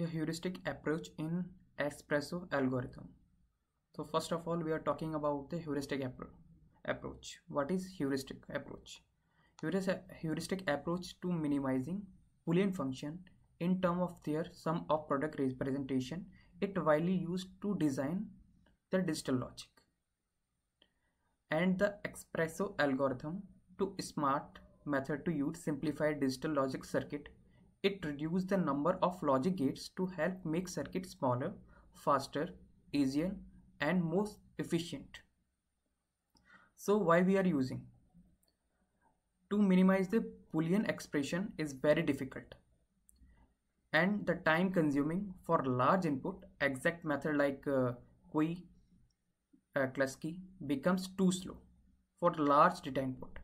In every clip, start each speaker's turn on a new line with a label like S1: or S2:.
S1: a heuristic approach in espresso algorithm. So first of all we are talking about the heuristic appro approach. What is heuristic approach? Heuristic approach to minimizing boolean function in term of their sum of product representation it widely used to design the digital logic and the espresso algorithm to smart method to use simplified digital logic circuit it reduced the number of logic gates to help make circuits smaller, faster, easier and more efficient. So why we are using? To minimize the boolean expression is very difficult and the time consuming for large input exact method like uh, Cui uh, becomes too slow for large data input.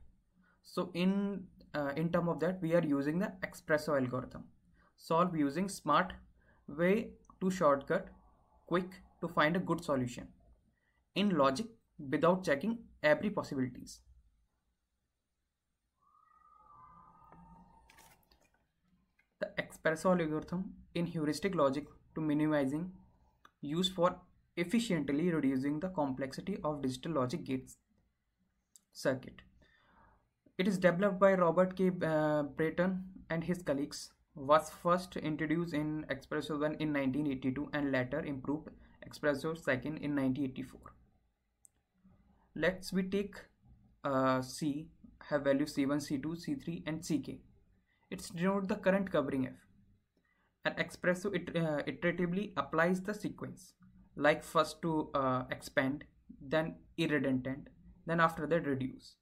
S1: So in uh, in term of that we are using the espresso algorithm. Solve using smart way to shortcut quick to find a good solution. In logic without checking every possibilities. The espresso algorithm in heuristic logic to minimizing used for efficiently reducing the complexity of digital logic gates circuit it is developed by Robert K. Uh, Brayton and his colleagues. Was first introduced in Espresso 1 in 1982 and later improved Espresso 2nd in 1984. Let's we take uh, C have value C1, C2, C3 and Ck. It's denote the current covering F. An Espresso it, uh, iteratively applies the sequence like first to uh, expand then irredundant then after that reduce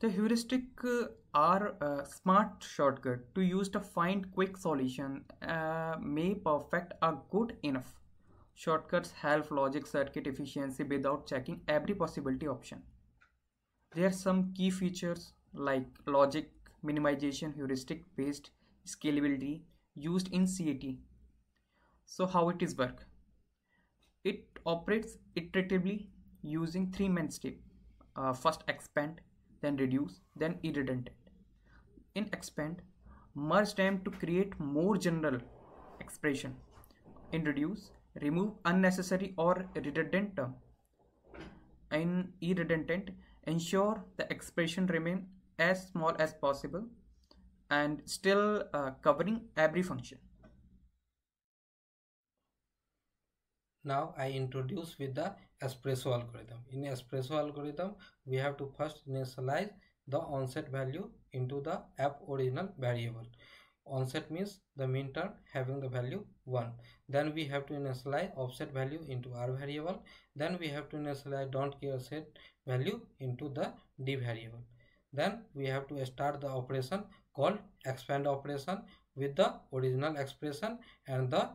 S1: The heuristic uh, are a smart shortcut to use to find quick solution uh, may perfect a good enough. Shortcuts help logic circuit efficiency without checking every possibility option. There are some key features like logic minimization heuristic based scalability used in CAD. So how it is work? It operates iteratively using three main steps. Uh, first expand, then reduce, then irredundant. In expand, merge them to create more general expression. In reduce, remove unnecessary or redundant term. In irredundant, ensure the expression remain as small as possible and still uh, covering every function.
S2: Now I introduce with the espresso algorithm. In espresso algorithm, we have to first initialize the onset value into the app original variable. Onset means the min term having the value 1. Then we have to initialize offset value into r variable. Then we have to initialize don't care set value into the d variable. Then we have to start the operation called expand operation with the original expression and the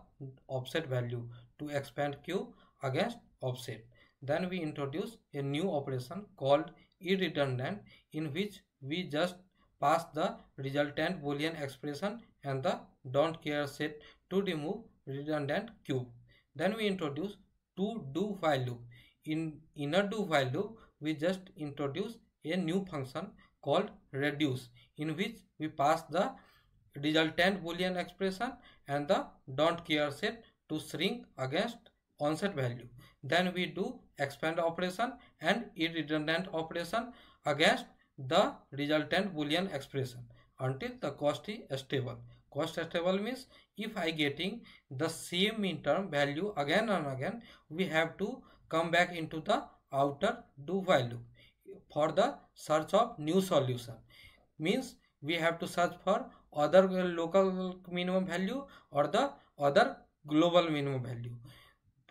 S2: offset value to expand q against offset. Then we introduce a new operation called irredundant in which we just pass the resultant boolean expression and the don't care set to remove redundant cube. Then we introduce two do while loop. In inner do while loop, we just introduce a new function called reduce in which we pass the resultant boolean expression and the don't care set to shrink against onset value. Then we do expand operation and irredundant operation against the resultant boolean expression until the cost is stable. Cost stable means if I getting the same min term value again and again, we have to come back into the outer do while loop for the search of new solution. Means we have to search for other local minimum value or the other global minimum value.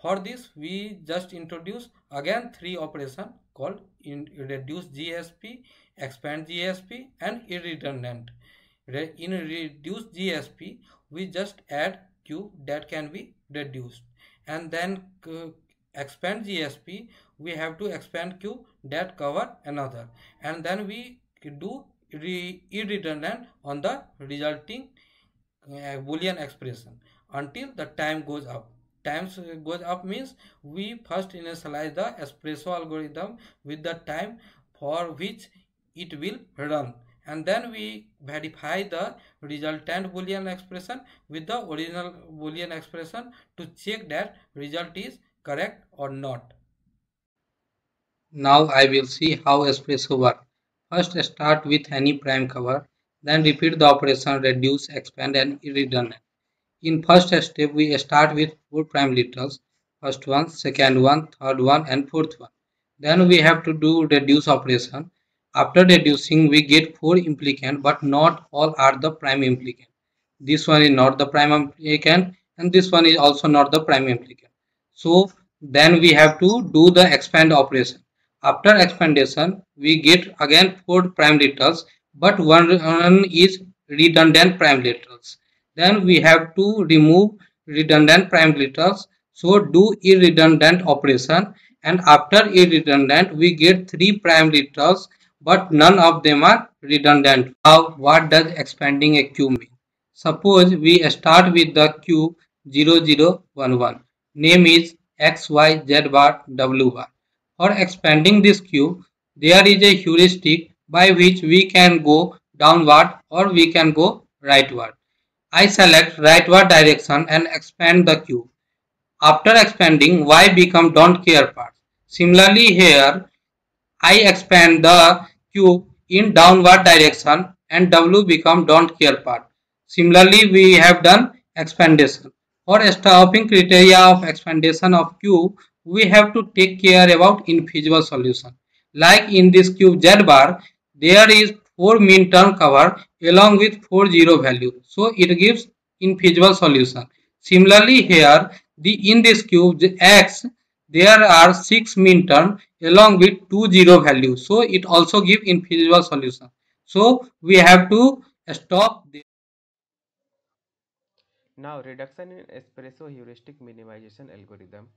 S2: For this, we just introduce again three operation called in reduce GSP, expand GSP and irredundant. In reduce GSP, we just add Q that can be reduced. And then uh, expand GSP, we have to expand Q that cover another. And then we do irredundant on the resulting uh, boolean expression until the time goes up times goes up means we first initialize the espresso algorithm with the time
S3: for which it will run and then we verify the resultant boolean expression with the original boolean expression to check that result is correct or not.
S2: Now I will see how espresso works. First start with any prime cover, then repeat the operation reduce, expand and redundant. In first step we start with 4 prime literals, first one, second one, third one and fourth one. Then we have to do reduce operation after reducing, we get four implicant, but not all are the prime implicant. This one is not the prime implicant, and this one is also not the prime implicant. So then we have to do the expand operation. After expandation, we get again four prime literals, but one, one is redundant prime literals. Then we have to remove redundant prime literals. So do irredundant operation and after irredundant we get three prime literals but none of them are redundant. Now, what does expanding a cube mean? Suppose we start with the cube 0011. Name is x, y, z bar, w bar. For expanding this cube, there is a heuristic by which we can go downward or we can go rightward. I select rightward direction and expand the cube. After expanding, y become don't care part. Similarly here, I expand the cube in downward direction and W become don't care part. Similarly, we have done expandation. For stopping criteria of expandation of cube, we have to take care about infeasible solution. Like in this cube Z bar, there is 4 mean term cover along with 4 zero value. So it gives infeasible solution. Similarly here, the in this cube X, there are 6 mean term along with two zero value. so it also give infeasible solution so we have to stop this
S4: now reduction in espresso heuristic minimization algorithm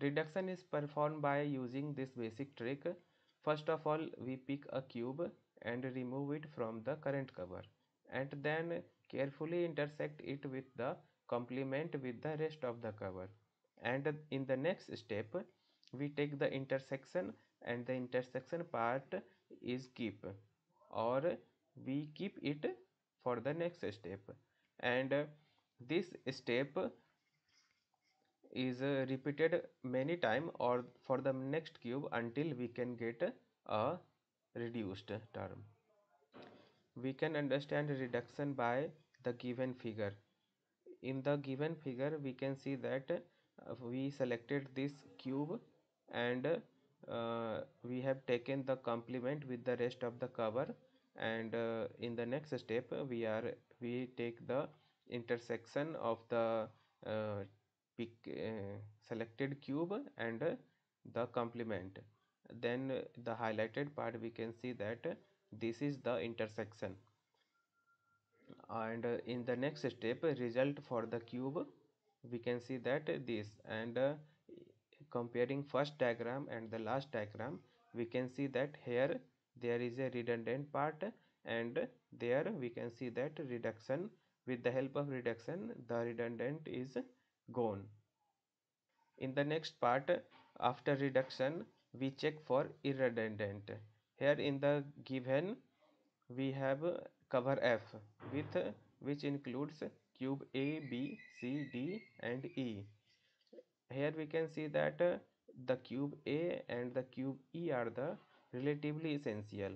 S4: reduction is performed by using this basic trick first of all we pick a cube and remove it from the current cover and then carefully intersect it with the complement with the rest of the cover. And in the next step we take the intersection and the intersection part is keep or we keep it for the next step. And this step is repeated many time or for the next cube until we can get a reduced term. We can understand reduction by the given figure. In the given figure we can see that we selected this cube and uh, we have taken the complement with the rest of the cover and uh, in the next step we are we take the intersection of the uh, pick, uh, selected cube and the complement then the highlighted part we can see that this is the intersection. And in the next step result for the cube we can see that this. And uh, comparing first diagram and the last diagram we can see that here there is a redundant part and there we can see that reduction. With the help of reduction the redundant is gone. In the next part after reduction we check for irredundant. Here in the given we have cover f with which includes cube a b c d and e. Here we can see that uh, the cube A and the cube E are the relatively essential.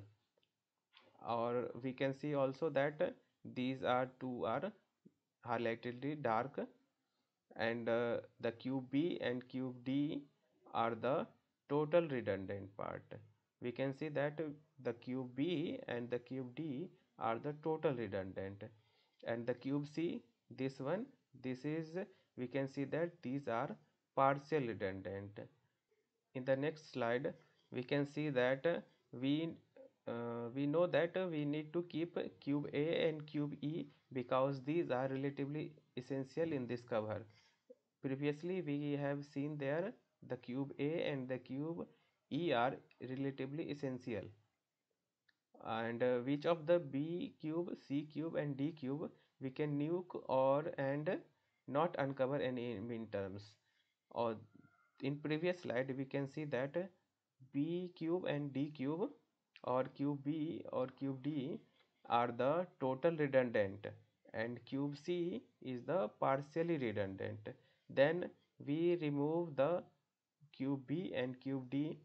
S4: Or we can see also that uh, these are two are highlightedly dark and uh, the cube B and cube D are the total redundant part. We can see that the cube B and the cube D are the total redundant. And the cube C this one this is we can see that these are partial redundant. In the next slide we can see that we uh, we know that we need to keep cube A and cube E because these are relatively essential in this cover. Previously we have seen there the cube A and the cube E are relatively essential. And uh, which of the B cube C cube and D cube we can nuke or and not uncover any min terms? Or in previous slide we can see that b cube and d cube or cube b or cube d are the total redundant and cube c is the partially redundant. Then we remove the cube b and cube d.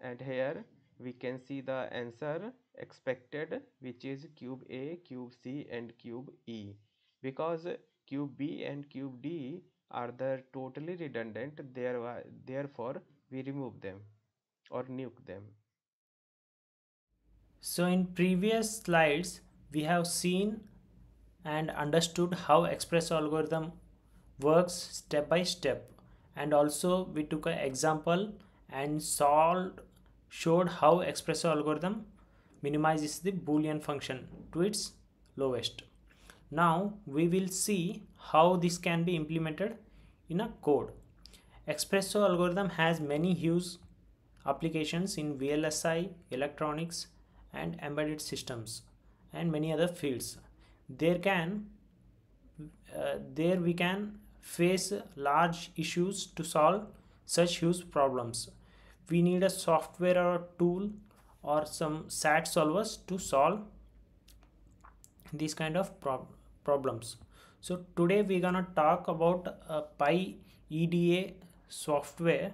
S4: And here we can see the answer expected which is cube a cube c and cube e. Because cube b and cube d are the totally redundant there therefore we remove them or nuke them.
S5: So in previous slides we have seen and understood how express algorithm works step by step and also we took an example and solved showed how espresso algorithm minimizes the boolean function to its lowest. Now we will see how this can be implemented in a code. Espresso algorithm has many use applications in vlsi electronics and embedded systems and many other fields. There can uh, there we can face large issues to solve such huge problems. We need a software or a tool or some sat solvers to solve these kind of prob problems. So today we're gonna talk about a PyEDA software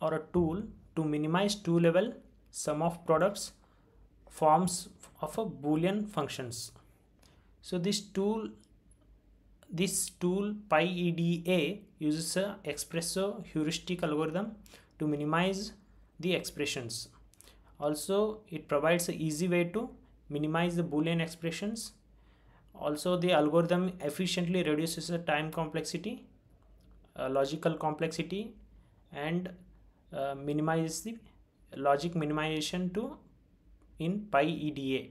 S5: or a tool to minimize two level sum of products forms of a boolean functions. So this tool this tool PyEDA uses a espresso heuristic algorithm to minimize the expressions also it provides an easy way to minimize the boolean expressions also the algorithm efficiently reduces the time complexity uh, logical complexity and uh, minimize the logic minimization to in PyEDA.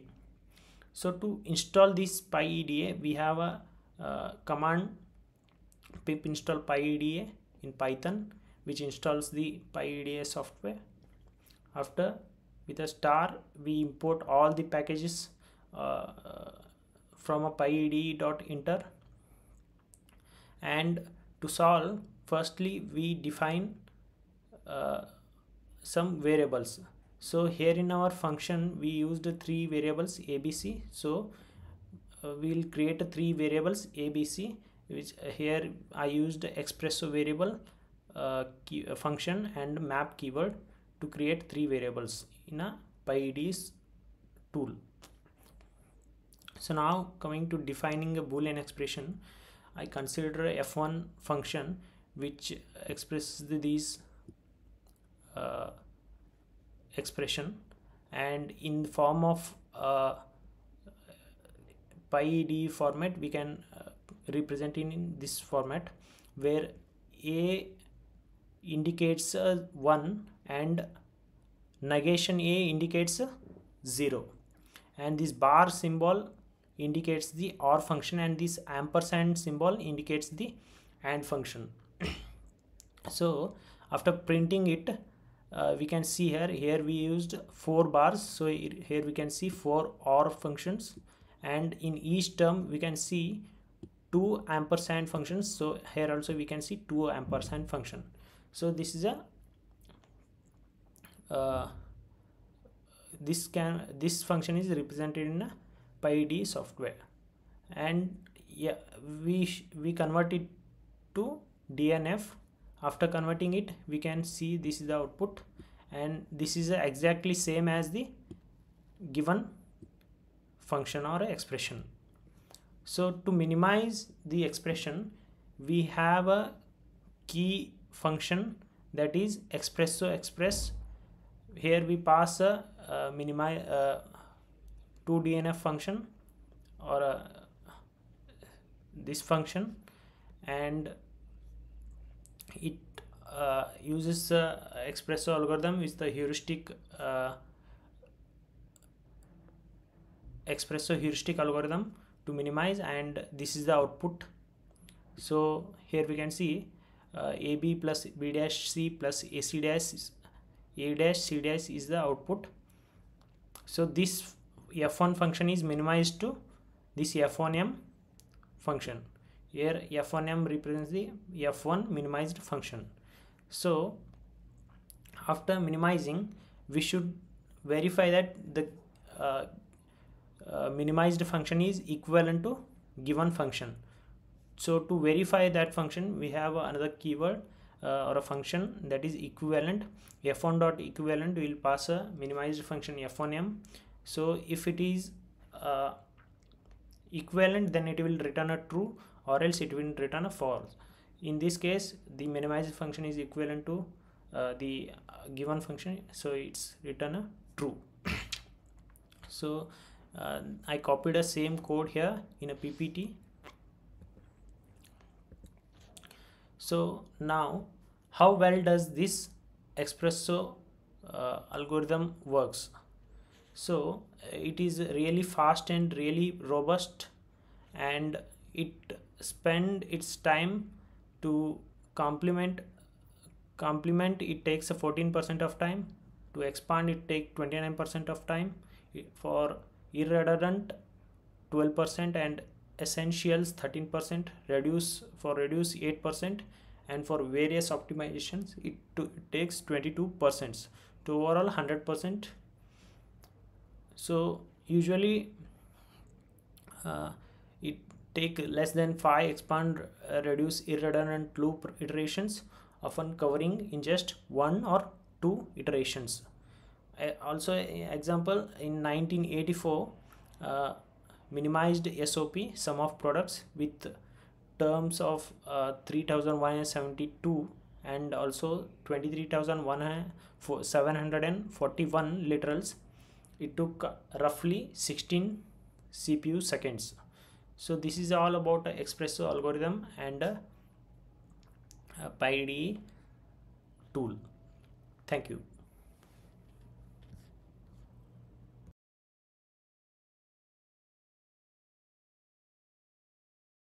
S5: So to install this PyEDA, we have a uh, command pip install PyEDA in Python, which installs the PyEDA software. After with a star, we import all the packages uh, from a pyeda.inter and to solve firstly we define uh, some variables. So here in our function we used three variables abc so we'll create three variables abc which uh, here i used espresso variable uh, key, uh, function and map keyword to create three variables in a PyEDA's tool. So now coming to defining a boolean expression i consider f1 function which expresses these uh, expression and in the form of uh, PyEDA format we can uh, represent in, in this format where a indicates uh, 1 and negation a indicates 0 and this bar symbol indicates the or function and this ampersand symbol indicates the and function. So after printing it uh, we can see here here we used four bars. So here we can see four or functions and in each term we can see two ampersand functions. So here also we can see two ampersand function. So this is a uh, this can this function is represented in a PyEDA software. And yeah we we convert it to DNF after converting it we can see this is the output. And this is exactly same as the given function or expression. So to minimize the expression we have a key function that is espresso express. Here we pass a uh, minimize uh, to dnf function or uh, this function and it uh, uses uh, espresso algorithm with the heuristic uh, espresso heuristic algorithm to minimize and this is the output. So here we can see uh, ab plus b dash c plus ac dash a dash c dash is the output. So this f1 function is minimized to this f1m function. Here f1m represents the f1 minimized function. So after minimizing we should verify that the uh, uh, minimized function is equivalent to given function. So to verify that function we have another keyword uh, or a function that is equivalent. F1 dot equivalent will pass a minimized function f1m so if it is uh, equivalent then it will return a true or else it will return a false. In this case the minimized function is equivalent to uh, the uh, given function. So it's return a true. So uh, I copied the same code here in a PPT so now how well does this espresso uh, algorithm works? So it is really fast and really robust and it spend its time to complement complement it takes a 14% of time. To expand it take 29% of time for irredundant 12% and essentials 13% reduce for reduce 8% and for various optimizations it, takes 22% to overall 100% so usually uh, it take less than 5 expand uh, reduce irredundant loop iterations often covering in just one or two iterations also example in 1984 uh, minimized sop sum of products with terms of uh, 3172 and also 23741 literals. It took roughly 16 cpu seconds. So this is all about espresso algorithm and uh, PyEDA tool. Thank you